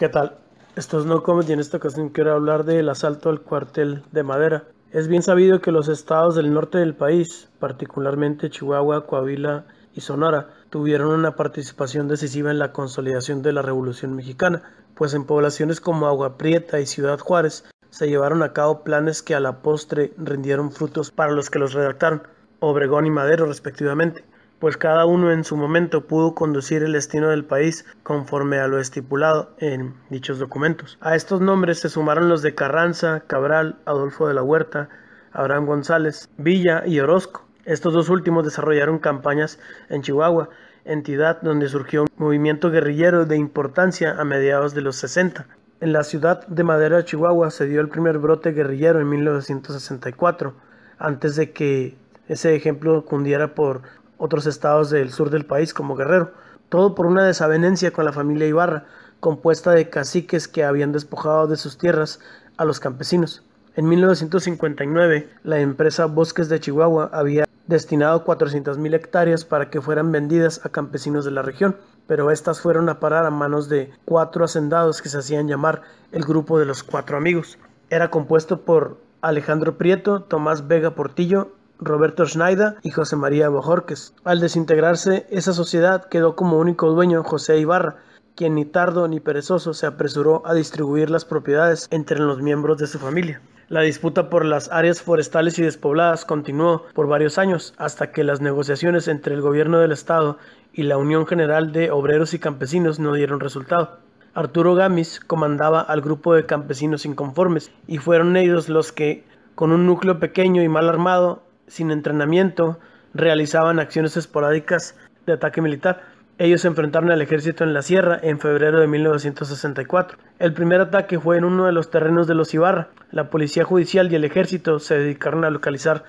¿Qué tal? Esto es No Comedy y en esta ocasión quiero hablar del asalto al cuartel de Madera. Es bien sabido que los estados del norte del país, particularmente Chihuahua, Coahuila y Sonora, tuvieron una participación decisiva en la consolidación de la Revolución Mexicana, pues en poblaciones como Agua Prieta y Ciudad Juárez se llevaron a cabo planes que a la postre rindieron frutos para los que los redactaron, Obregón y Madero respectivamente pues cada uno en su momento pudo conducir el destino del país conforme a lo estipulado en dichos documentos. A estos nombres se sumaron los de Carranza, Cabral, Adolfo de la Huerta, Abraham González, Villa y Orozco. Estos dos últimos desarrollaron campañas en Chihuahua, entidad donde surgió un movimiento guerrillero de importancia a mediados de los 60. En la ciudad de Madera, Chihuahua, se dio el primer brote guerrillero en 1964, antes de que ese ejemplo cundiera por otros estados del sur del país como Guerrero, todo por una desavenencia con la familia Ibarra, compuesta de caciques que habían despojado de sus tierras a los campesinos. En 1959, la empresa Bosques de Chihuahua había destinado 400.000 hectáreas para que fueran vendidas a campesinos de la región, pero estas fueron a parar a manos de cuatro hacendados que se hacían llamar el Grupo de los Cuatro Amigos. Era compuesto por Alejandro Prieto, Tomás Vega Portillo Roberto Schneider y José María Bojorques. Al desintegrarse, esa sociedad quedó como único dueño José Ibarra, quien ni tardo ni perezoso se apresuró a distribuir las propiedades entre los miembros de su familia. La disputa por las áreas forestales y despobladas continuó por varios años hasta que las negociaciones entre el gobierno del estado y la Unión General de Obreros y Campesinos no dieron resultado. Arturo Gamis comandaba al grupo de campesinos inconformes y fueron ellos los que, con un núcleo pequeño y mal armado, sin entrenamiento, realizaban acciones esporádicas de ataque militar. Ellos se enfrentaron al ejército en la sierra en febrero de 1964. El primer ataque fue en uno de los terrenos de los Ibarra. La policía judicial y el ejército se dedicaron a localizar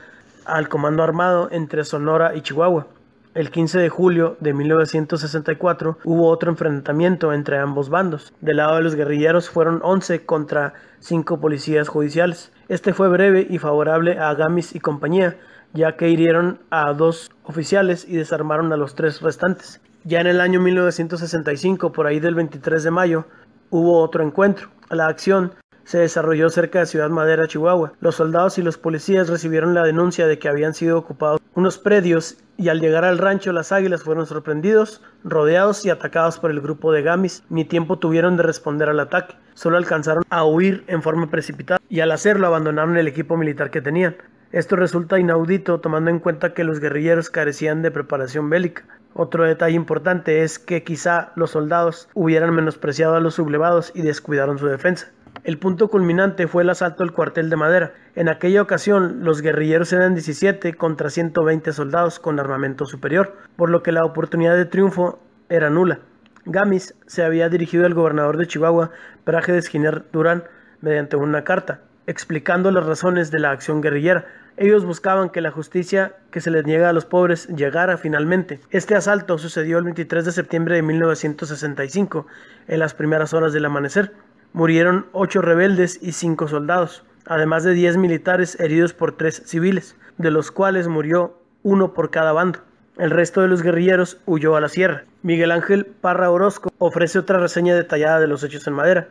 al comando armado entre Sonora y Chihuahua. El 15 de julio de 1964 hubo otro enfrentamiento entre ambos bandos. Del lado de los guerrilleros fueron 11 contra 5 policías judiciales. Este fue breve y favorable a Gamis y compañía, ya que hirieron a dos oficiales y desarmaron a los tres restantes. Ya en el año 1965, por ahí del 23 de mayo, hubo otro encuentro. La acción se desarrolló cerca de Ciudad Madera, Chihuahua. Los soldados y los policías recibieron la denuncia de que habían sido ocupados unos predios y al llegar al rancho las águilas fueron sorprendidos, rodeados y atacados por el grupo de Gamis. Ni tiempo tuvieron de responder al ataque, solo alcanzaron a huir en forma precipitada y al hacerlo abandonaron el equipo militar que tenían. Esto resulta inaudito tomando en cuenta que los guerrilleros carecían de preparación bélica. Otro detalle importante es que quizá los soldados hubieran menospreciado a los sublevados y descuidaron su defensa. El punto culminante fue el asalto al cuartel de madera. En aquella ocasión los guerrilleros eran 17 contra 120 soldados con armamento superior, por lo que la oportunidad de triunfo era nula. Gamis se había dirigido al gobernador de Chihuahua, Praje Giner Durán, mediante una carta, explicando las razones de la acción guerrillera, ellos buscaban que la justicia que se les niega a los pobres llegara finalmente. Este asalto sucedió el 23 de septiembre de 1965, en las primeras horas del amanecer. Murieron ocho rebeldes y cinco soldados, además de diez militares heridos por tres civiles, de los cuales murió uno por cada bando. El resto de los guerrilleros huyó a la sierra. Miguel Ángel Parra Orozco ofrece otra reseña detallada de los hechos en madera.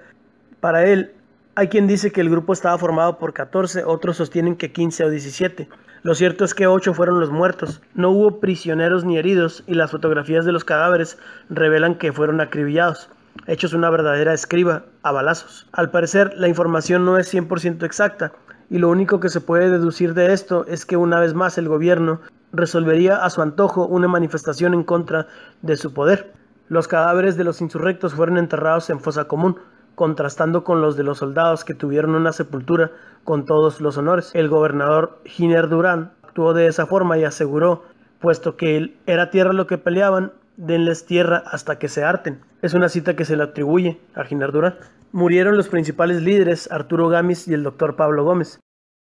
Para él, hay quien dice que el grupo estaba formado por 14, otros sostienen que 15 o 17. Lo cierto es que 8 fueron los muertos. No hubo prisioneros ni heridos y las fotografías de los cadáveres revelan que fueron acribillados, hechos una verdadera escriba a balazos. Al parecer, la información no es 100% exacta y lo único que se puede deducir de esto es que una vez más el gobierno resolvería a su antojo una manifestación en contra de su poder. Los cadáveres de los insurrectos fueron enterrados en fosa común, contrastando con los de los soldados que tuvieron una sepultura con todos los honores. El gobernador Giner Durán actuó de esa forma y aseguró, puesto que era tierra lo que peleaban, denles tierra hasta que se harten. Es una cita que se le atribuye a Giner Durán. Murieron los principales líderes, Arturo Gamis y el doctor Pablo Gómez,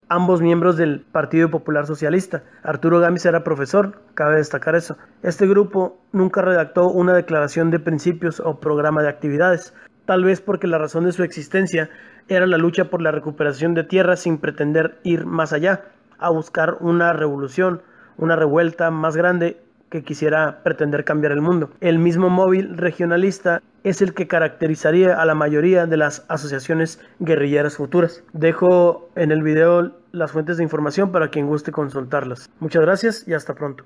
ambos miembros del Partido Popular Socialista. Arturo Gamis era profesor, cabe destacar eso. Este grupo nunca redactó una declaración de principios o programa de actividades, tal vez porque la razón de su existencia era la lucha por la recuperación de tierra sin pretender ir más allá, a buscar una revolución, una revuelta más grande que quisiera pretender cambiar el mundo. El mismo móvil regionalista es el que caracterizaría a la mayoría de las asociaciones guerrilleras futuras. Dejo en el video las fuentes de información para quien guste consultarlas. Muchas gracias y hasta pronto.